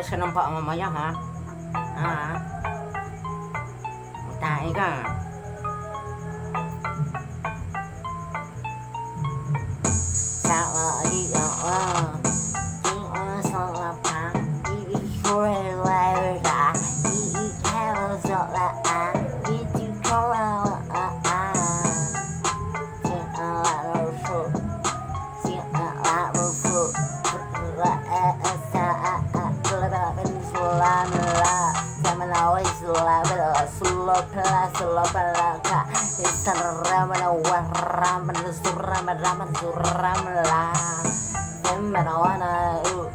bisa nampak mamanya ha ha tahi ka sawa di Sa malaway sula bila sula pala sula pala ka. Isarama na warama na surama rama surama la. Semana na u.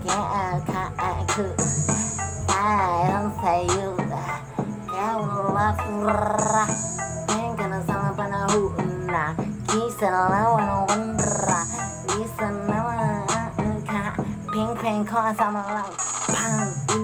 Kaya ka aku. I don't say you. Kaya wala surra. Kaya na sama panahon na. Kisa lawan wandra. Kisa naman ka. Ping ping ko sama lang. Pang inu sa a